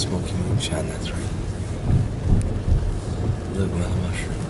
smoking moonshine, that's right. Look, by the mushroom.